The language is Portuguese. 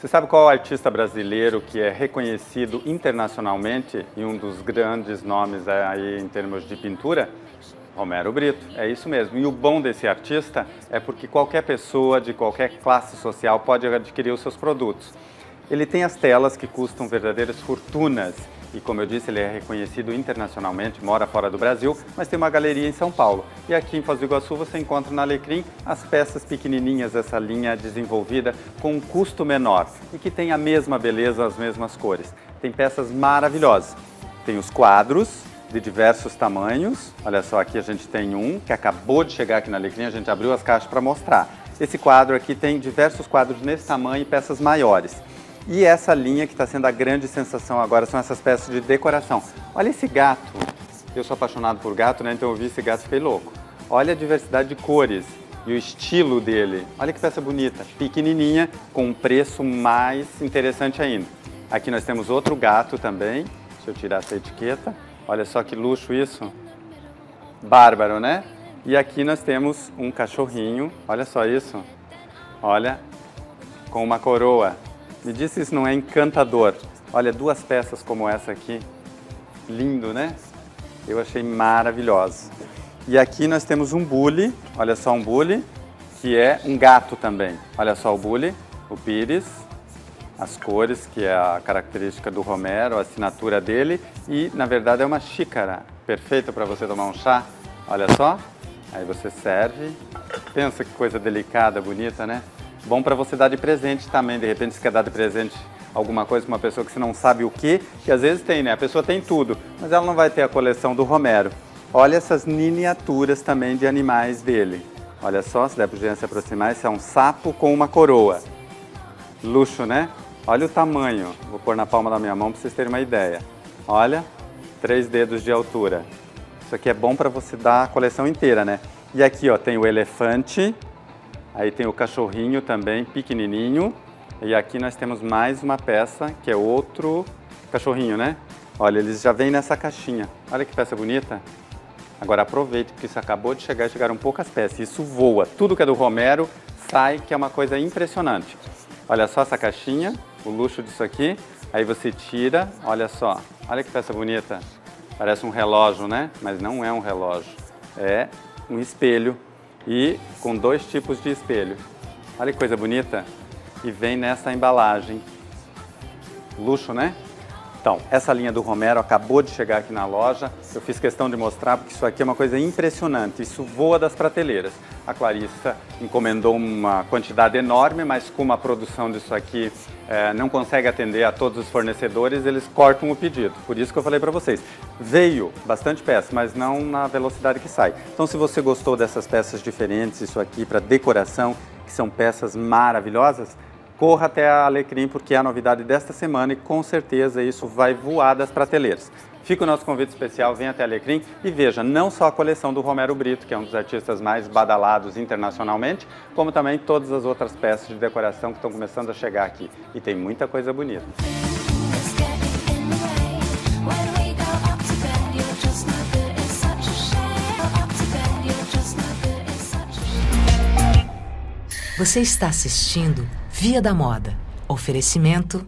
Você sabe qual artista brasileiro que é reconhecido internacionalmente e um dos grandes nomes aí em termos de pintura? Romero Brito, é isso mesmo. E o bom desse artista é porque qualquer pessoa de qualquer classe social pode adquirir os seus produtos. Ele tem as telas que custam verdadeiras fortunas e, como eu disse, ele é reconhecido internacionalmente, mora fora do Brasil, mas tem uma galeria em São Paulo. E aqui em Foz do Iguaçu você encontra na Alecrim as peças pequenininhas dessa linha desenvolvida com um custo menor e que tem a mesma beleza, as mesmas cores. Tem peças maravilhosas. Tem os quadros, de diversos tamanhos. Olha só, aqui a gente tem um que acabou de chegar aqui na Alecrim, a gente abriu as caixas para mostrar. Esse quadro aqui tem diversos quadros nesse tamanho e peças maiores. E essa linha que está sendo a grande sensação agora são essas peças de decoração. Olha esse gato. Eu sou apaixonado por gato, né? Então eu vi esse gato e fiquei louco. Olha a diversidade de cores e o estilo dele. Olha que peça bonita, pequenininha, com um preço mais interessante ainda. Aqui nós temos outro gato também. Deixa eu tirar essa etiqueta. Olha só que luxo isso. Bárbaro, né? E aqui nós temos um cachorrinho. Olha só isso. Olha, com uma coroa. Me disse se isso não é encantador. Olha, duas peças como essa aqui. Lindo, né? Eu achei maravilhoso. E aqui nós temos um bule. Olha só um bule, que é um gato também. Olha só o bule, o pires as cores, que é a característica do Romero, a assinatura dele, e na verdade é uma xícara perfeita para você tomar um chá. Olha só, aí você serve. Pensa que coisa delicada, bonita, né? Bom para você dar de presente também, de repente você quer dar de presente alguma coisa para uma pessoa que você não sabe o que, que às vezes tem, né? A pessoa tem tudo, mas ela não vai ter a coleção do Romero. Olha essas miniaturas também de animais dele. Olha só, se der para se aproximar, esse é um sapo com uma coroa. Luxo, né? Olha o tamanho, vou pôr na palma da minha mão para vocês terem uma ideia. Olha, três dedos de altura. Isso aqui é bom para você dar a coleção inteira, né? E aqui ó, tem o elefante, aí tem o cachorrinho também, pequenininho. E aqui nós temos mais uma peça, que é outro cachorrinho, né? Olha, eles já vêm nessa caixinha. Olha que peça bonita. Agora aproveite, porque isso acabou de chegar e chegaram poucas peças. Isso voa. Tudo que é do Romero sai, que é uma coisa impressionante. Olha só essa caixinha o luxo disso aqui. Aí você tira, olha só, olha que peça bonita. Parece um relógio, né? Mas não é um relógio. É um espelho e com dois tipos de espelho. Olha que coisa bonita. E vem nessa embalagem. Luxo, né? Então, essa linha do Romero acabou de chegar aqui na loja. Eu fiz questão de mostrar porque isso aqui é uma coisa impressionante. Isso voa das prateleiras. A Clarissa encomendou uma quantidade enorme, mas como a produção disso aqui é, não consegue atender a todos os fornecedores, eles cortam o pedido. Por isso que eu falei para vocês. Veio bastante peça, mas não na velocidade que sai. Então, se você gostou dessas peças diferentes, isso aqui para decoração, que são peças maravilhosas, corra até a Alecrim porque é a novidade desta semana e com certeza isso vai voar das prateleiras. Fica o nosso convite especial, venha até a Alecrim e veja não só a coleção do Romero Brito, que é um dos artistas mais badalados internacionalmente, como também todas as outras peças de decoração que estão começando a chegar aqui. E tem muita coisa bonita. Você está assistindo Via da Moda. Oferecimento